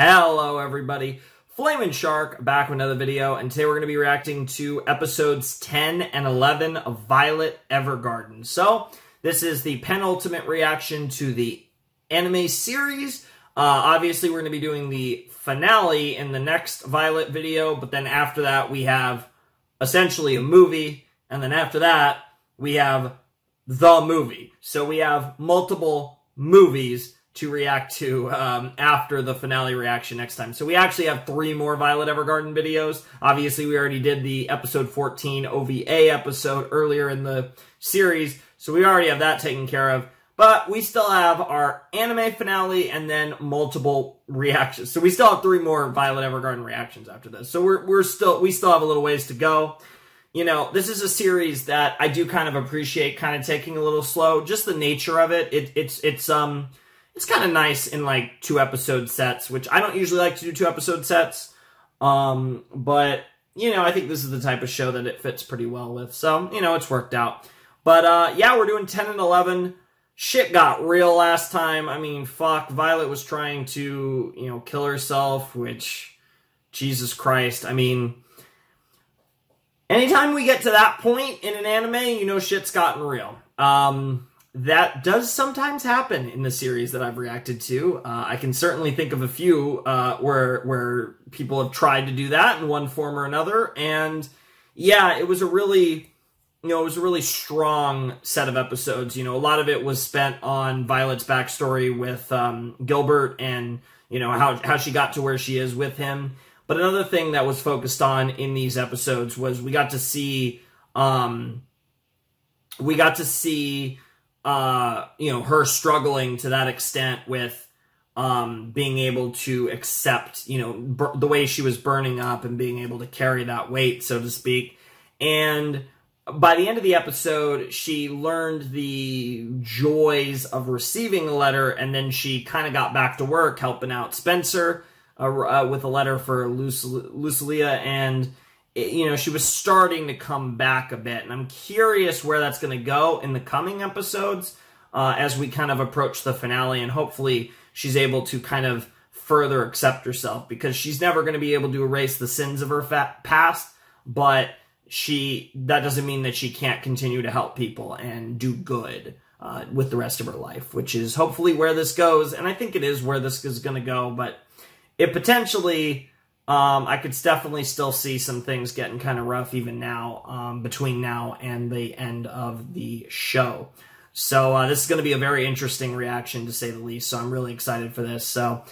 Hello, everybody. Flamin' Shark back with another video, and today we're going to be reacting to episodes 10 and 11 of Violet Evergarden. So, this is the penultimate reaction to the anime series. Uh, obviously, we're going to be doing the finale in the next Violet video, but then after that, we have essentially a movie, and then after that, we have the movie. So, we have multiple movies to react to um, after the finale reaction next time. So we actually have three more Violet Evergarden videos. Obviously, we already did the episode 14 OVA episode earlier in the series, so we already have that taken care of. But we still have our anime finale and then multiple reactions. So we still have three more Violet Evergarden reactions after this. So we're we're still we still have a little ways to go. You know, this is a series that I do kind of appreciate kind of taking a little slow. Just the nature of it. it it's it's um it's kind of nice in like two episode sets, which I don't usually like to do two episode sets. Um, but you know, I think this is the type of show that it fits pretty well with. So, you know, it's worked out. But uh yeah, we're doing 10 and 11. Shit got real last time. I mean, fuck, Violet was trying to, you know, kill herself, which Jesus Christ. I mean, anytime we get to that point in an anime, you know shit's gotten real. Um that does sometimes happen in the series that I've reacted to. Uh, I can certainly think of a few uh, where where people have tried to do that in one form or another, and yeah, it was a really you know it was a really strong set of episodes. You know, a lot of it was spent on Violet's backstory with um, Gilbert and you know how how she got to where she is with him. But another thing that was focused on in these episodes was we got to see um, we got to see uh, you know, her struggling to that extent with um, being able to accept, you know, the way she was burning up and being able to carry that weight, so to speak. And by the end of the episode, she learned the joys of receiving a letter, and then she kind of got back to work helping out Spencer uh, uh, with a letter for Luculia and you know, she was starting to come back a bit. And I'm curious where that's going to go in the coming episodes uh, as we kind of approach the finale. And hopefully she's able to kind of further accept herself because she's never going to be able to erase the sins of her past. But she that doesn't mean that she can't continue to help people and do good uh, with the rest of her life, which is hopefully where this goes. And I think it is where this is going to go. But it potentially um, I could definitely still see some things getting kind of rough even now, um, between now and the end of the show. So uh, this is going to be a very interesting reaction to say the least. So I'm really excited for this. So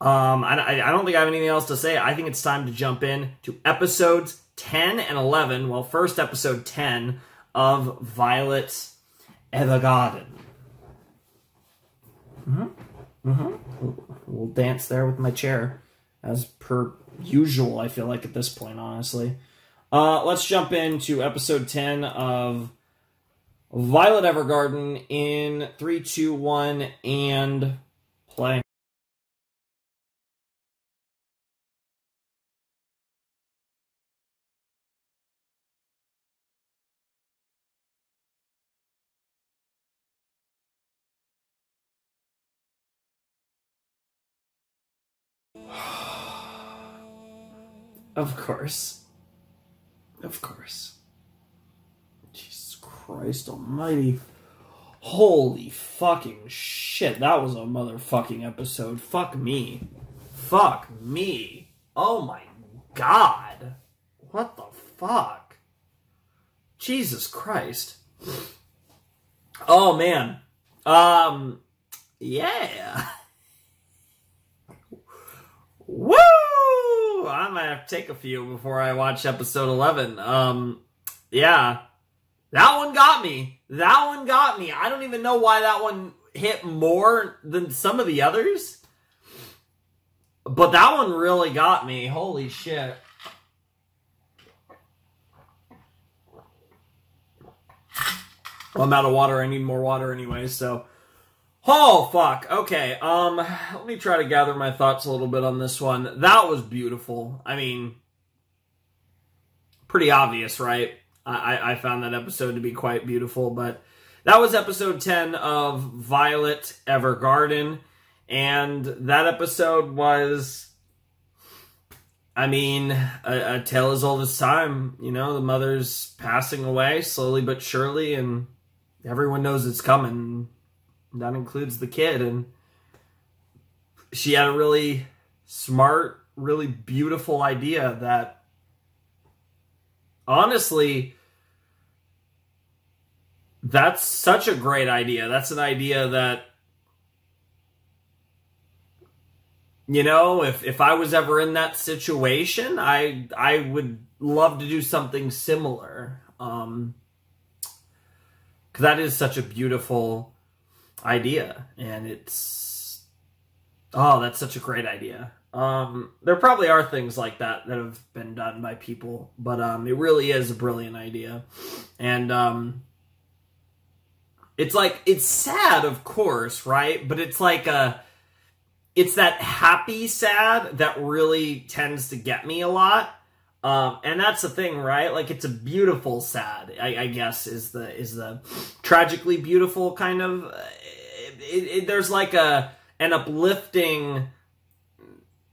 um, I, I don't think I have anything else to say. I think it's time to jump in to episodes 10 and 11. Well, first episode 10 of Violet Evergarden. Mm-hmm. Mm-hmm. We'll dance there with my chair as per usual, I feel like, at this point, honestly. Uh, let's jump into episode 10 of Violet Evergarden in 3, 2, 1, and Of course. Of course. Jesus Christ almighty. Holy fucking shit. That was a motherfucking episode. Fuck me. Fuck me. Oh my god. What the fuck? Jesus Christ. Oh man. Um yeah. Woo! I might have to take a few before I watch episode 11. Um, yeah. That one got me. That one got me. I don't even know why that one hit more than some of the others. But that one really got me. Holy shit. I'm out of water. I need more water anyway, so Oh, fuck. Okay, um, let me try to gather my thoughts a little bit on this one. That was beautiful. I mean, pretty obvious, right? I, I found that episode to be quite beautiful, but that was episode 10 of Violet Evergarden. And that episode was, I mean, a, a tale as old as time. You know, the mother's passing away slowly but surely, and everyone knows it's coming. That includes the kid. And she had a really smart, really beautiful idea that honestly, that's such a great idea. That's an idea that you know, if if I was ever in that situation, I I would love to do something similar. Um cuz that is such a beautiful idea and it's oh, that's such a great idea. Um there probably are things like that that have been done by people, but um it really is a brilliant idea. And um it's like it's sad, of course, right? But it's like a it's that happy sad that really tends to get me a lot. Um, and that's the thing, right? Like it's a beautiful sad, I, I guess is the is the tragically beautiful kind of. Uh, it, it, there's like a an uplifting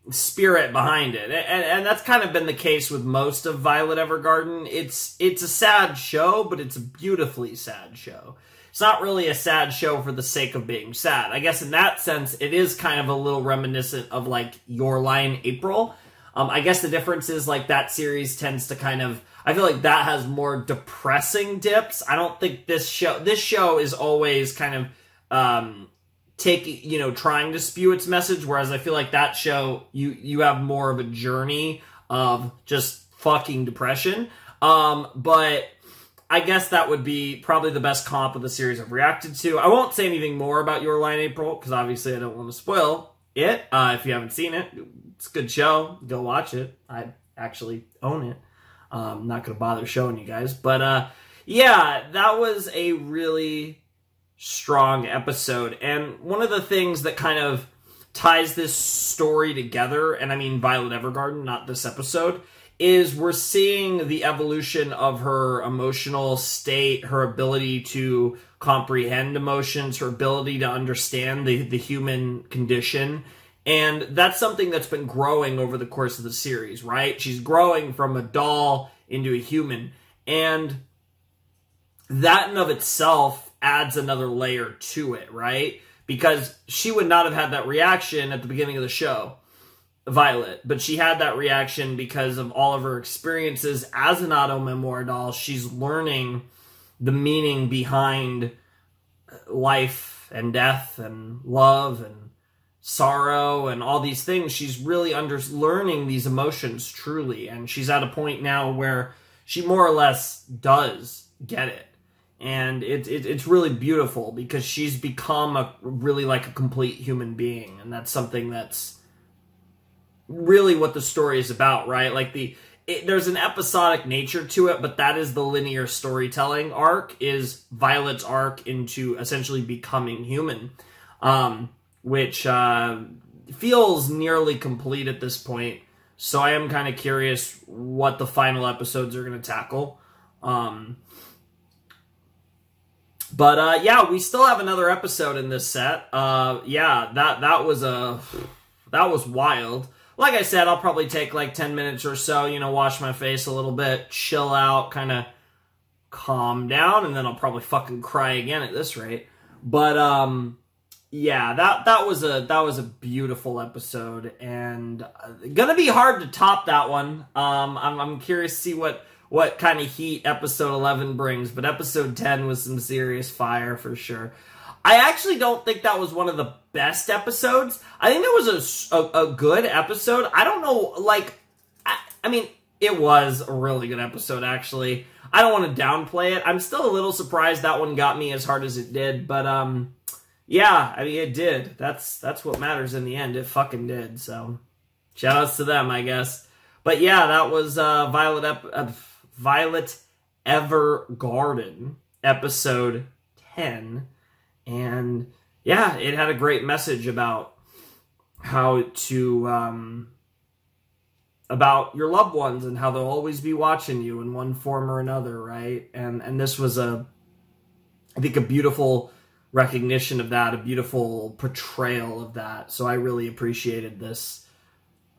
spirit behind it, and, and that's kind of been the case with most of Violet Evergarden. It's it's a sad show, but it's a beautifully sad show it's not really a sad show for the sake of being sad. I guess in that sense, it is kind of a little reminiscent of like Your Lie April. Um, I guess the difference is like that series tends to kind of. I feel like that has more depressing dips. I don't think this show. This show is always kind of um, take you know trying to spew its message, whereas I feel like that show you you have more of a journey of just fucking depression. Um, but I guess that would be probably the best comp of the series I've reacted to. I won't say anything more about Your Lie in April because obviously I don't want to spoil it. Uh, if you haven't seen it, it's a good show. Go watch it. I actually own it. Um, I'm not going to bother showing you guys. But uh, yeah, that was a really strong episode. And one of the things that kind of ties this story together, and I mean Violet Evergarden, not this episode, is we're seeing the evolution of her emotional state, her ability to comprehend emotions, her ability to understand the, the human condition. And that's something that's been growing over the course of the series, right? She's growing from a doll into a human. And that in of itself adds another layer to it, right? Because she would not have had that reaction at the beginning of the show Violet, but she had that reaction because of all of her experiences as an auto memory doll. She's learning the meaning behind life and death and love and sorrow and all these things. She's really under learning these emotions truly, and she's at a point now where she more or less does get it. And it, it it's really beautiful because she's become a really like a complete human being, and that's something that's really what the story is about, right? Like the it, there's an episodic nature to it, but that is the linear storytelling arc is Violet's arc into essentially becoming human, um, which uh, feels nearly complete at this point. So I am kind of curious what the final episodes are going to tackle. Um, but uh, yeah, we still have another episode in this set. Uh, yeah, that that was a that was wild like I said, I'll probably take like 10 minutes or so, you know, wash my face a little bit, chill out, kind of calm down, and then I'll probably fucking cry again at this rate. But um yeah, that that was a that was a beautiful episode and uh, gonna be hard to top that one. Um I'm I'm curious to see what what kind of heat episode 11 brings, but episode 10 was some serious fire for sure. I actually don't think that was one of the best episodes. I think it was a, a, a good episode. I don't know, like, I, I mean, it was a really good episode, actually. I don't want to downplay it. I'm still a little surprised that one got me as hard as it did, but, um, yeah, I mean, it did. That's, that's what matters in the end. It fucking did, so shout outs to them, I guess. But yeah, that was, uh, Violet, Ep- uh, Violet Evergarden, episode 10 and yeah, it had a great message about how to um, about your loved ones and how they'll always be watching you in one form or another, right? And and this was a I think a beautiful recognition of that, a beautiful portrayal of that. So I really appreciated this.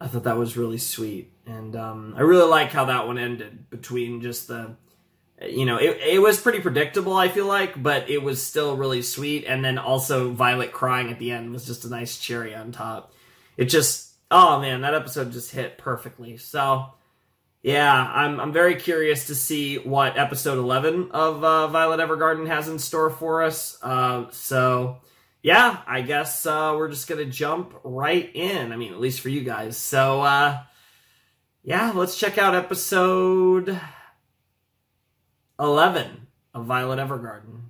I thought that was really sweet, and um, I really like how that one ended between just the, you know, it it was pretty predictable. I feel like, but it was still really sweet, and then also Violet crying at the end was just a nice cherry on top. It just, oh man, that episode just hit perfectly. So yeah, I'm I'm very curious to see what episode 11 of uh, Violet Evergarden has in store for us. Uh, so, yeah, I guess uh, we're just gonna jump right in. I mean, at least for you guys. So, uh, yeah, let's check out episode 11 of Violet Evergarden.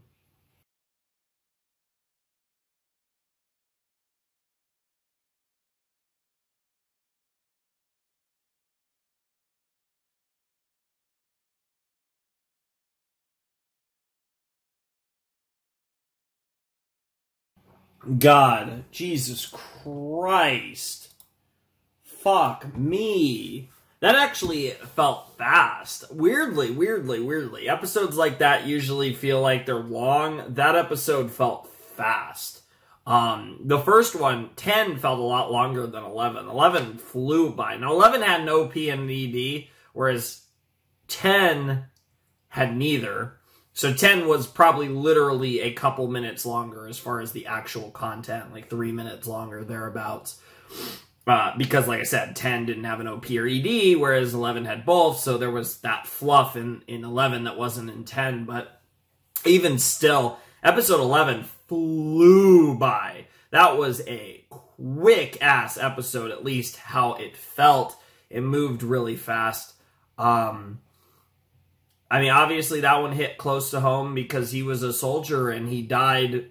God, Jesus Christ. Fuck me. That actually felt fast. Weirdly, weirdly, weirdly. Episodes like that usually feel like they're long. That episode felt fast. Um, the first one, 10, felt a lot longer than 11. 11 flew by. Now, 11 had an OP and ED, whereas 10 had neither. So 10 was probably literally a couple minutes longer as far as the actual content, like three minutes longer, thereabouts. Uh, because, like I said, 10 didn't have an OP or ED, whereas 11 had both, so there was that fluff in, in 11 that wasn't in 10. But even still, episode 11 flew by. That was a quick ass episode, at least how it felt. It moved really fast. Um, I mean, obviously that one hit close to home because he was a soldier and he died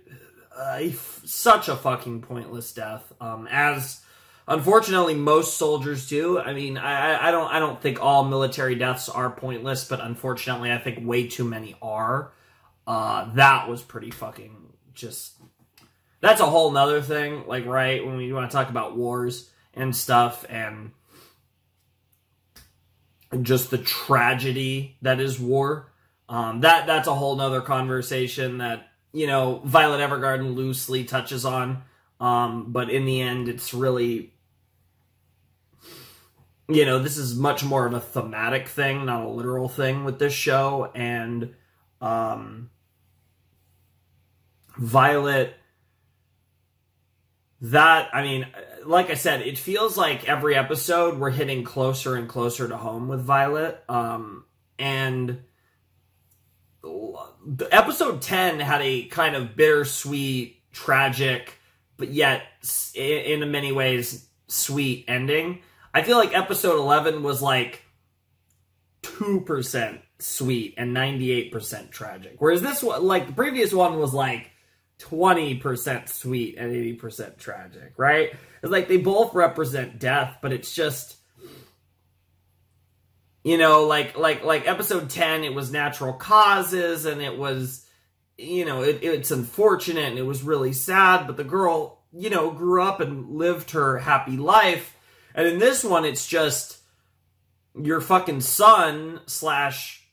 uh, such a fucking pointless death. Um, as unfortunately most soldiers do. I mean, I, I don't I don't think all military deaths are pointless, but unfortunately, I think way too many are. Uh, that was pretty fucking just. That's a whole nother thing. Like, right when we want to talk about wars and stuff and just the tragedy that is war. Um, that that's a whole nother conversation that you know Violet Evergarden loosely touches on, um, but in the end, it's really you know this is much more of a thematic thing, not a literal thing with this show, and um, Violet. That I mean, like I said, it feels like every episode we're hitting closer and closer to home with Violet. Um, and episode 10 had a kind of bittersweet, tragic, but yet in many ways sweet ending. I feel like episode 11 was like 2% sweet and 98% tragic. Whereas this one, like the previous one was like 20% sweet and 80% tragic, right? It's like they both represent death, but it's just you know, like like like episode 10 it was natural causes and it was you know, it, it's unfortunate and it was really sad, but the girl, you know, grew up and lived her happy life. And in this one it's just your fucking son slash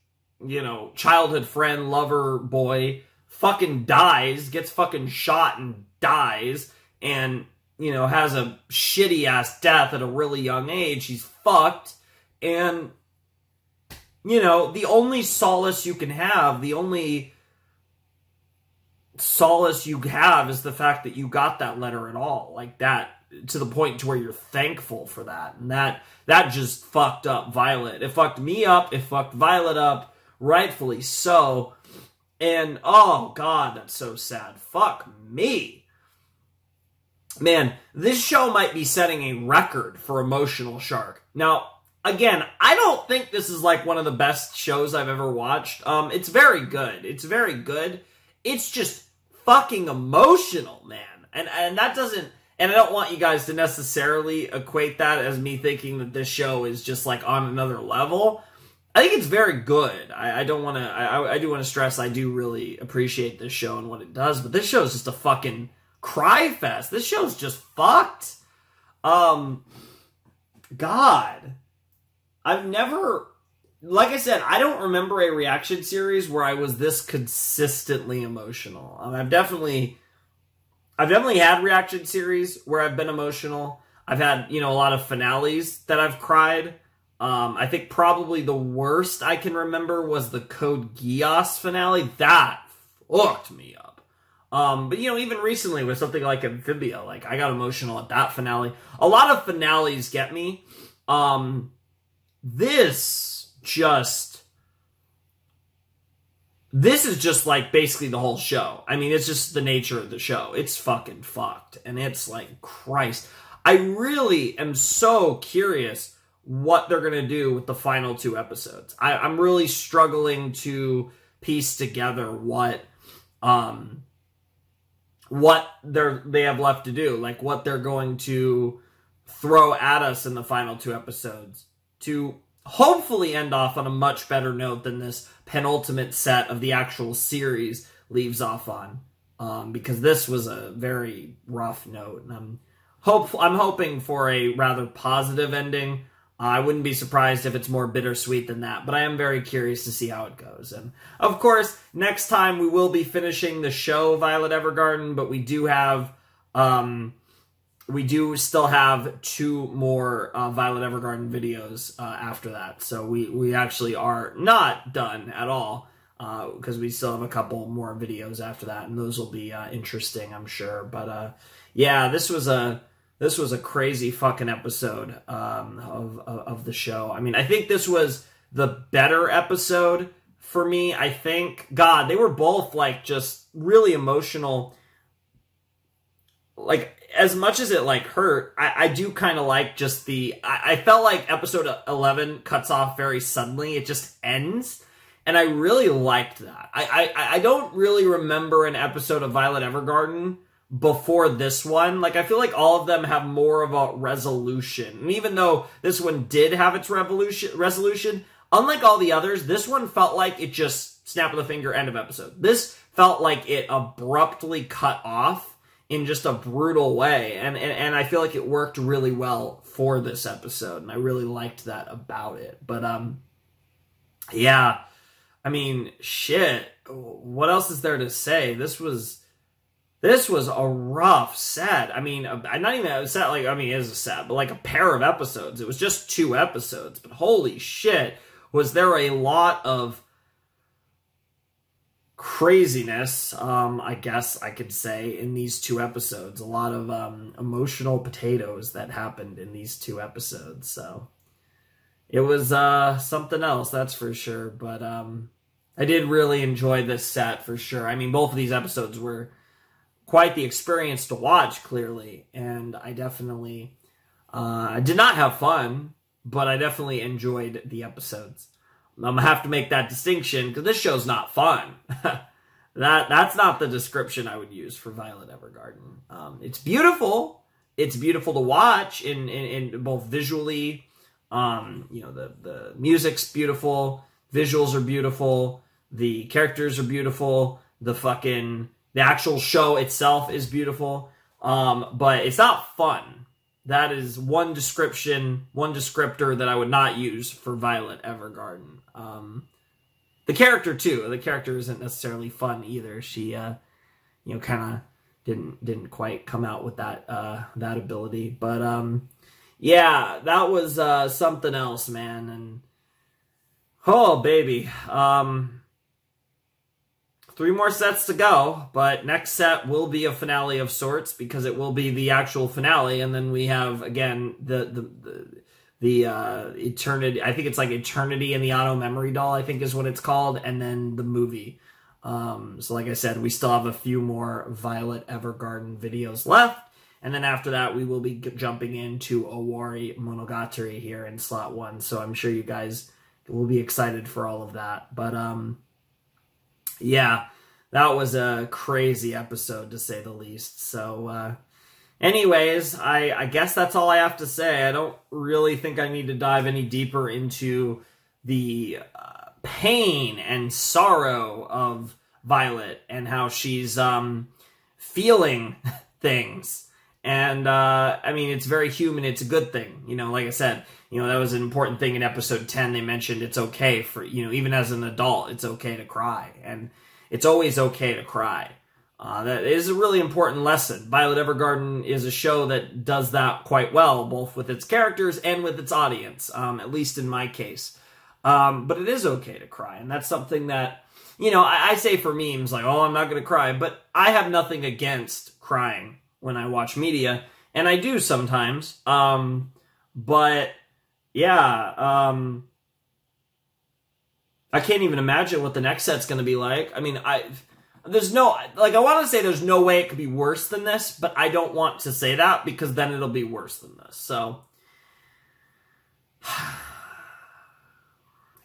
you know, childhood friend, lover, boy fucking dies, gets fucking shot and dies, and, you know, has a shitty ass death at a really young age. He's fucked. And, you know, the only solace you can have, the only solace you have is the fact that you got that letter at all. Like that to the point to where you're thankful for that. And that that just fucked up Violet. It fucked me up, it fucked Violet up, rightfully so. And oh god, that's so sad. Fuck me. Man, this show might be setting a record for emotional shark. Now, again, I don't think this is like one of the best shows I've ever watched. Um, it's very good. It's very good. It's just fucking emotional, man. And and that doesn't and I don't want you guys to necessarily equate that as me thinking that this show is just like on another level. I think it's very good. I, I don't want to. I, I do want to stress. I do really appreciate this show and what it does, but this show is just a fucking cry fest. This show's just fucked. Um, God, I've never like I said, I don't remember a reaction series where I was this consistently emotional. Um, I've definitely, I've definitely had reaction series where I've been emotional. I've had you know a lot of finales that I've cried. Um, I think probably the worst I can remember was the Code Geass finale. That fucked me up. Um, but you know, even recently with something like Amphibia, like I got emotional at that finale. A lot of finales get me. Um, this just this is just like basically the whole show. I mean, it's just the nature of the show. It's fucking fucked. And it's like, Christ. I really am so curious what they're going to do with the final two episodes. I, I'm really struggling to piece together what, um, what they're, they have left to do, like what they're going to throw at us in the final two episodes to hopefully end off on a much better note than this penultimate set of the actual series leaves off on. Um, because this was a very rough note, and I'm hope I'm hoping for a rather positive ending. Uh, I wouldn't be surprised if it's more bittersweet than that, but I am very curious to see how it goes. And of course, next time we will be finishing the show Violet Evergarden, but we do have um, we do still have two more uh, Violet Evergarden videos uh, after that. So we, we actually are not done at all because uh, we still have a couple more videos after that, and those will be uh, interesting, I'm sure. But uh, yeah, this was a this was a crazy fucking episode um, of, of of the show. I mean, I think this was the better episode for me. I think God, they were both like just really emotional. Like as much as it like hurt, I, I do kind of like just the. I, I, felt like episode eleven cuts off very suddenly. It just ends, and I really liked that. I I, I don't really remember an episode of Violet Evergarden before this one. Like I feel like all of them have more of a resolution, and even though this one did have its revolution resolution, unlike all the others, this one felt like it just snap of the finger end of episode. This felt like it abruptly cut off in just a brutal way. And, and, and I feel like it worked really well for this episode. And I really liked that about it. But, um, yeah, I mean, shit. What else is there to say? This was, this was a rough set. I mean, not even a set like, I mean, it is a set, but like a pair of episodes. It was just two episodes, but holy shit, was there a lot of craziness, um, I guess I could say, in these two episodes. A lot of um, emotional potatoes that happened in these two episodes. So it was uh, something else, that's for sure. But um, I did really enjoy this set for sure. I mean, both of these episodes were quite the experience to watch, clearly. And I definitely uh, did not have fun, but I definitely enjoyed the episodes. I'm gonna have to make that distinction because this show's not fun. that that's not the description I would use for Violet Evergarden. Um, it's beautiful. It's beautiful to watch in in, in both visually. Um, you know the the music's beautiful. Visuals are beautiful. The characters are beautiful. The fucking the actual show itself is beautiful. Um, but it's not fun. That is one description, one descriptor that I would not use for Violet Evergarden. Um, the character too. The character isn't necessarily fun either. She, uh, you know, kind of didn't didn't quite come out with that uh, that ability. But um, yeah, that was uh, something else, man. And oh baby, um, three more sets to go, but next set will be a finale of sorts because it will be the actual finale, and then we have again the the the, the uh, eternity. I think it's like eternity in the auto memory doll. I think is what it's called, and then the movie. Um, so, like I said, we still have a few more Violet Evergarden videos left. And then after that, we will be jumping into Owari Monogatari here in slot one. So I'm sure you guys will be excited for all of that. But um, yeah, that was a crazy episode to say the least. So, uh, anyways, I, I guess that's all I have to say. I don't really think I need to dive any deeper into the uh, pain and sorrow of Violet and how she's um, feeling things And uh, I mean, it's very human. It's a good thing. You know, like I said, you know, that was an important thing in episode 10. They mentioned it's okay for, you know, even as an adult, it's okay to cry. And it's always okay to cry. Uh, that is a really important lesson. Violet Evergarden is a show that does that quite well, both with its characters and with its audience, um, at least in my case. Um, but it is okay to cry. And that's something that, you know, I, I say for memes, like, oh, I'm not going to cry. But I have nothing against crying when I watch media, and I do sometimes. Um, but yeah, um, I can't even imagine what the next set's going to be like. I mean, I there's no like I want to say there's no way it could be worse than this, but I don't want to say that because then it'll be worse than this. So I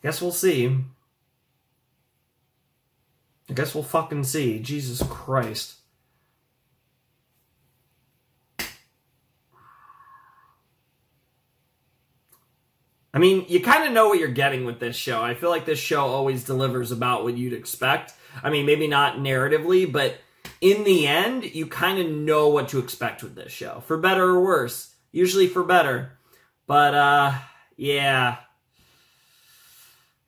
guess we'll see. I guess we'll fucking see. Jesus Christ. I mean, you kind of know what you're getting with this show. I feel like this show always delivers about what you'd expect. I mean, maybe not narratively, but in the end, you kind of know what to expect with this show, for better or worse. Usually for better. But, uh, yeah.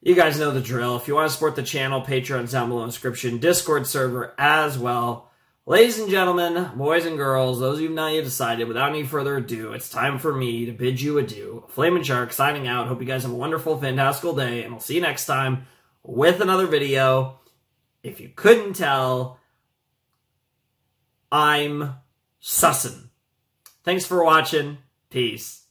You guys know the drill. If you want to support the channel, Patreon's down below in description, Discord server as well. Ladies and gentlemen, boys and girls, those of you not yet decided, without any further ado, it's time for me to bid you adieu. Flamin' Shark signing out. Hope you guys have a wonderful, fantastical day, and I'll see you next time with another video. If you couldn't tell, I'm sussin'. Thanks for watching. Peace.